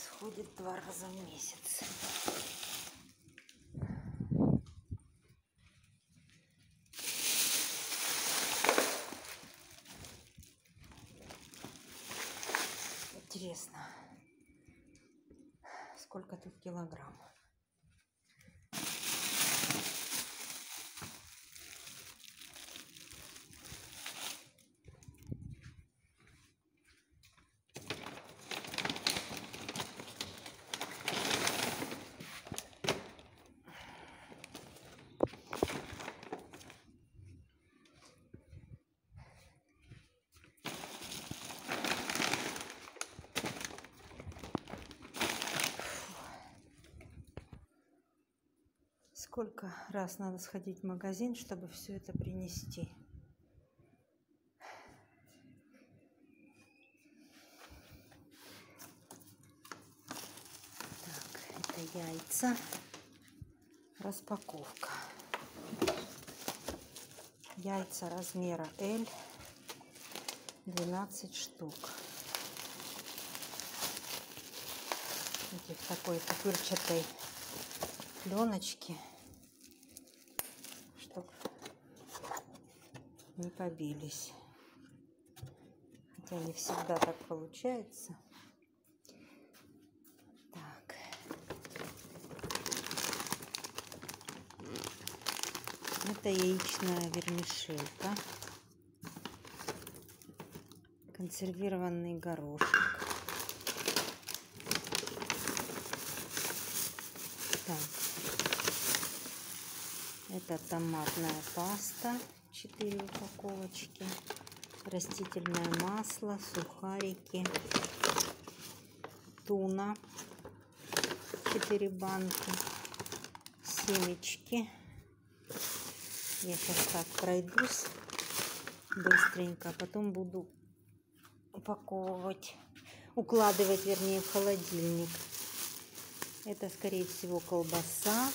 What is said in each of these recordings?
происходит два раза в месяц. Интересно, сколько тут килограмм? Сколько раз надо сходить в магазин, чтобы все это принести? Так, это яйца. Распаковка. Яйца размера L. 12 штук. Эти в такой пупырчатой пленочки, чтобы не побились. Хотя не всегда так получается. Так. Это яичная вермишелька. Консервированный горошек. Так. Это томатная паста, 4 упаковочки, растительное масло, сухарики, туна, 4 банки, семечки. Я сейчас так пройдусь быстренько, а потом буду упаковывать, укладывать, вернее, в холодильник. Это, скорее всего, колбаса.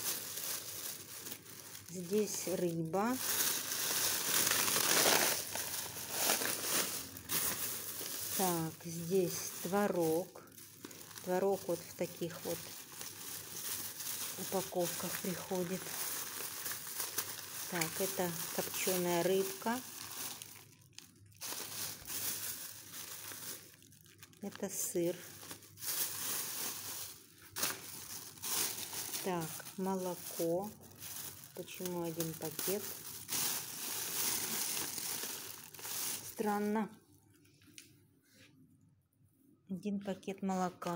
Здесь рыба. Так, здесь творог. Творог вот в таких вот упаковках приходит. Так, это копченая рыбка. Это сыр. Так, молоко. Почему один пакет? Странно. Один пакет молока.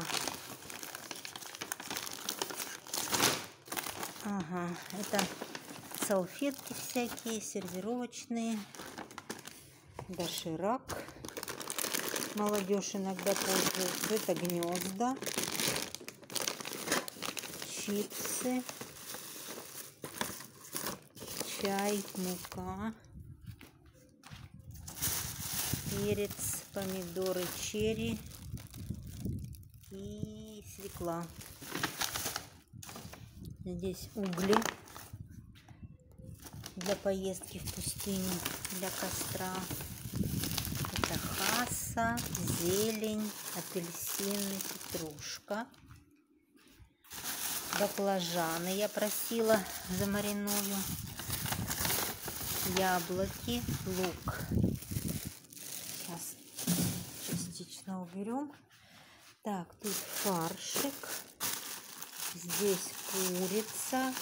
Ага, это салфетки всякие, сервировочные. Доширак. Молодежь иногда пользуется. Это гнезда. Чипсы чай, мука, перец, помидоры черри и свекла. Здесь угли для поездки в пустыню, для костра. Это хаса, зелень, апельсины, петрушка. Баклажаны я просила замариную яблоки, лук. Сейчас частично уберем. Так, тут фаршик. Здесь курица.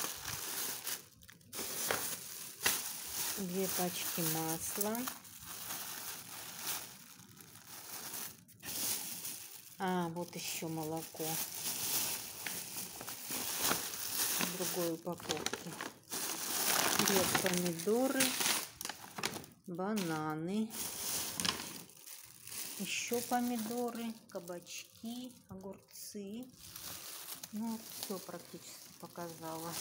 Две пачки масла. А, вот еще молоко. В другой упаковке. Хлеб, помидоры, бананы, еще помидоры, кабачки, огурцы. Ну, все практически показала.